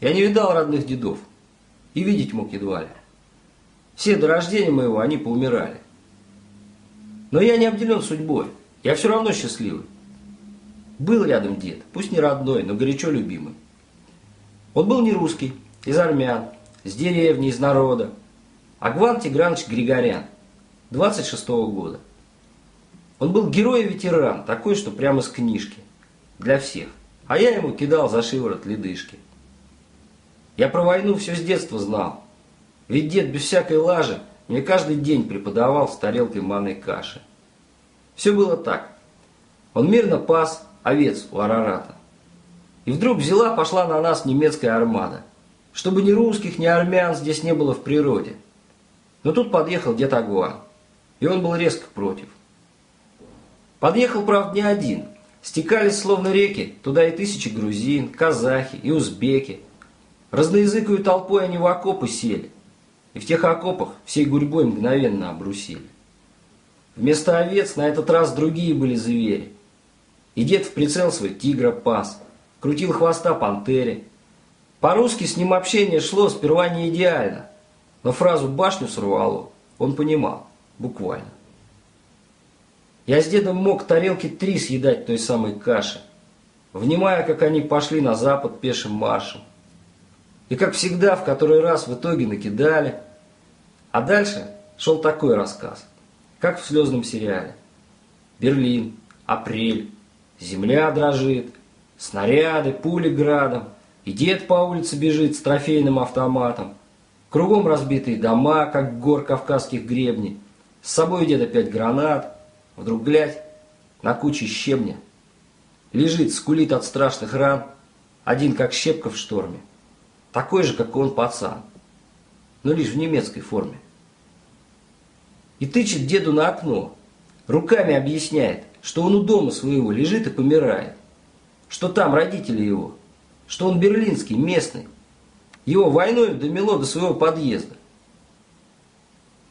Я не видал родных дедов. И видеть мог едва ли. Все до рождения моего они поумирали. Но я не обделен судьбой. Я все равно счастливый. Был рядом дед, пусть не родной, но горячо любимый. Он был не русский, из армян, с деревни, из народа. Агван Тигранович Григорян, 26 -го года. Он был герой и ветеран, такой, что прямо с книжки. Для всех. А я ему кидал за шиворот ледышки. Я про войну все с детства знал. Ведь дед без всякой лажи мне каждый день преподавал с тарелкой манной каши. Все было так. Он мирно пас овец у Арарата. И вдруг взяла, пошла на нас немецкая армада. Чтобы ни русских, ни армян здесь не было в природе. Но тут подъехал дед Агуан. И он был резко против. Подъехал, правда, не один. Стекались, словно реки, туда и тысячи грузин, казахи и узбеки. Разноязыкую толпой они в окопы сели. И в тех окопах всей гурьбой мгновенно обрусили. Вместо овец на этот раз другие были звери. И дед в прицел свой тигра пас, крутил хвоста пантере. По-русски с ним общение шло сперва не идеально, но фразу «башню сорвало» он понимал, буквально. Я с дедом мог тарелки три съедать той самой каши, внимая, как они пошли на запад пешим маршем. И как всегда, в который раз в итоге накидали. А дальше шел такой рассказ – как в слезном сериале. Берлин, апрель, земля дрожит, снаряды, пули градом, и дед по улице бежит с трофейным автоматом. Кругом разбитые дома, как гор кавказских гребней. С собой дед опять гранат. Вдруг глядь, на куче щебня. Лежит, скулит от страшных ран, один как щепка в шторме. Такой же, как он пацан, но лишь в немецкой форме и тычет деду на окно. Руками объясняет, что он у дома своего лежит и помирает. Что там родители его. Что он берлинский, местный. Его войной домело до своего подъезда.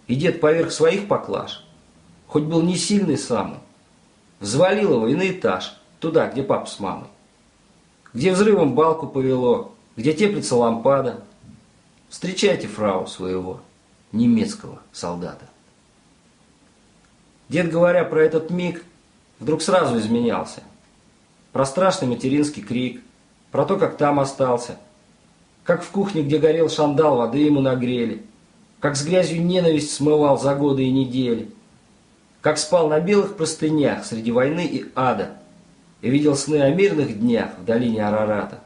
И дед поверх своих поклаж, хоть был не сильный самый, взвалил его и на этаж, туда, где папа с мамой. Где взрывом балку повело, где теплится лампада. Встречайте фрау своего немецкого солдата. Дед, говоря про этот миг, вдруг сразу изменялся. Про страшный материнский крик, про то, как там остался, как в кухне, где горел шандал, воды ему нагрели, как с грязью ненависть смывал за годы и недели, как спал на белых простынях среди войны и ада и видел сны о мирных днях в долине Арарата.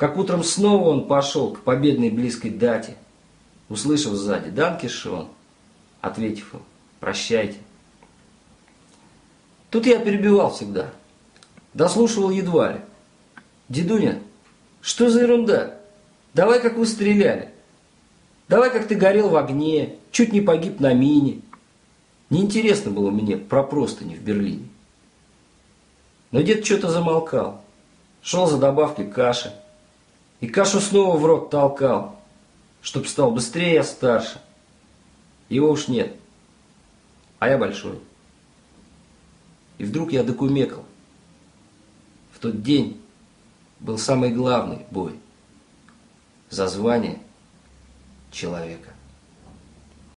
Как утром снова он пошел к победной близкой дате, услышав сзади «Данки Шон», ответив им Прощайте. Тут я перебивал всегда. Дослушивал едва ли. Дедуня, что за ерунда? Давай, как вы стреляли. Давай, как ты горел в огне, чуть не погиб на мине. Неинтересно было мне про простыни в Берлине. Но дед что-то замолкал. Шел за добавкой каши. И кашу снова в рот толкал, чтоб стал быстрее, старше. Его уж нет а я большой. И вдруг я докумекал. В тот день был самый главный бой за звание человека.